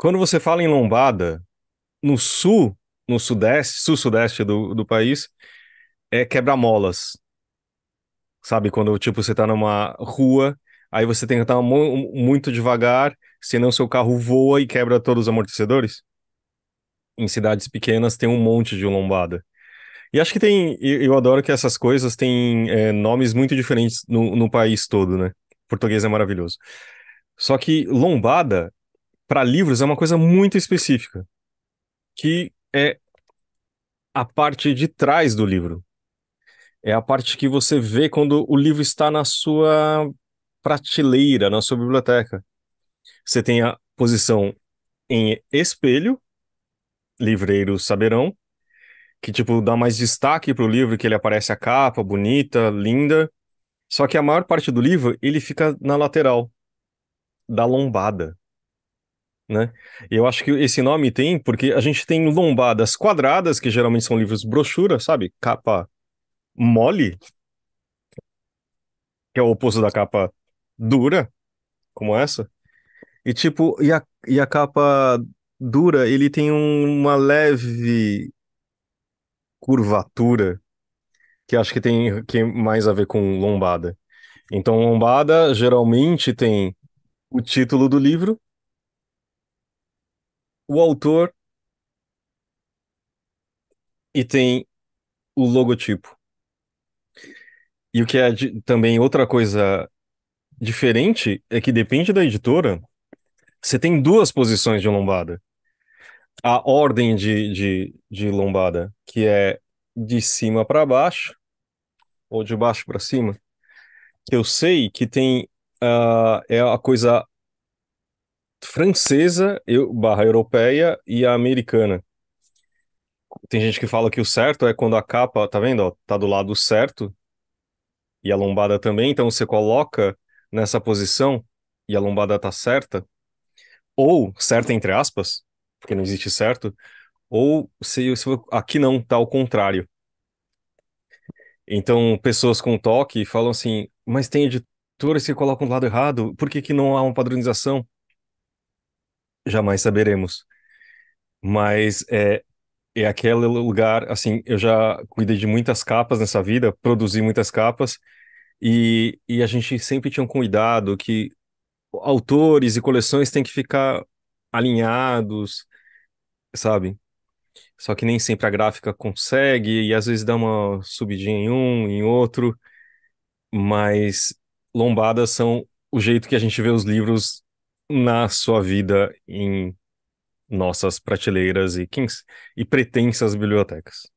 Quando você fala em lombada, no sul, no sudeste, sul-sudeste do, do país, é quebra-molas. Sabe? Quando, tipo, você tá numa rua, aí você tem que mu- muito devagar, senão seu carro voa e quebra todos os amortecedores. Em cidades pequenas tem um monte de lombada. E acho que tem. Eu eu adoro que essas coisas têm é, nomes muito diferentes no, no país todo, né? Português é maravilhoso. Só que lombada, para livros, é uma coisa muito específica, que é a parte de trás do livro. É a parte que você vê quando o livro está na sua prateleira, na sua biblioteca. Você tem a posição em espelho, livreiros saberão, que tipo dá mais destaque pro livro, que ele aparece a capa bonita, linda. Só que a maior parte do livro ele fica na lateral da lombada, né? Eu acho que esse nome tem porque a gente tem lombadas quadradas, que geralmente são livros brochura, sabe? Capa mole, que é o oposto da capa dura, como essa. E tipo, e a, e a capa dura, ele tem um- uma leve curvatura, que acho que tem que mais a ver com lombada. Então, lombada geralmente tem o título do livro, o autor e tem o logotipo. E o que é também outra coisa diferente é que depende da editora, você tem duas posições de lombada. A ordem de, de, de lombada, que é de cima para baixo, ou de baixo para cima, eu sei que tem ah, é a coisa francesa, eu, barra europeia e a americana. Tem gente que fala que o certo é quando a capa, tá vendo, ó, tá do lado certo e a lombada também, então você coloca nessa posição e a lombada tá certa, ou certa entre aspas, porque não existe certo, ou se, se aqui não, tá ao contrário. Então, pessoas com toque falam assim, mas tem editoras que colocam do lado errado, por que que não há uma padronização? Jamais saberemos. Mas é, é aquele lugar, assim, eu já cuidei de muitas capas nessa vida, produzi muitas capas, e, e a gente sempre tinha um cuidado que autores e coleções têm que ficar alinhados, sabe? Só que nem sempre a gráfica consegue, e às vezes dá uma subidinha em um, em outro, mas lombadas são o jeito que a gente vê os livros na sua vida em nossas prateleiras e, e pretensas bibliotecas.